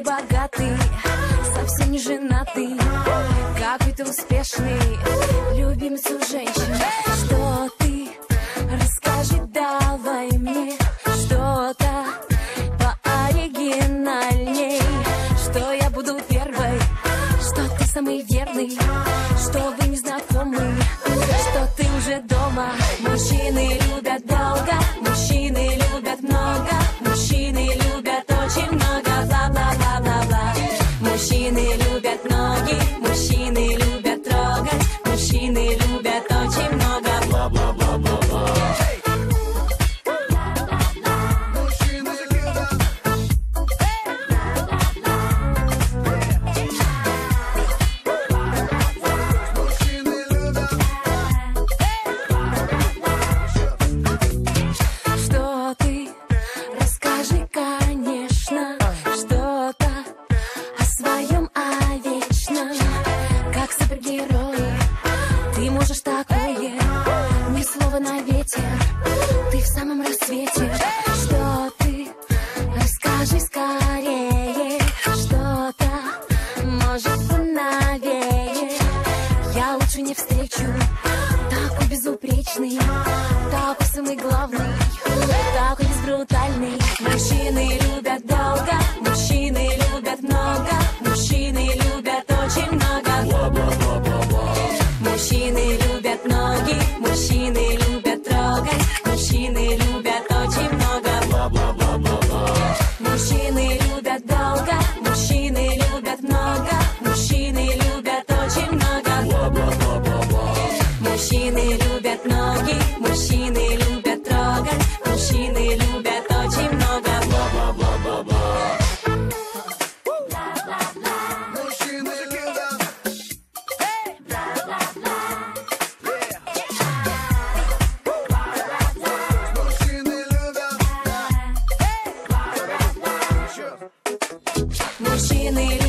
ты богатый, совсем не женатый. Какой ты успешный, любимец у женщин. Что ты, расскажи давай мне Что-то пооригинальней Что я буду первой, что ты самый верный? Что самом рассвете. Что ты? Расскажи скорее, что-то может поновее. Я лучше не встречу такой безупречный, такой самый главный, такой безбрутальный. Мужчины machine. The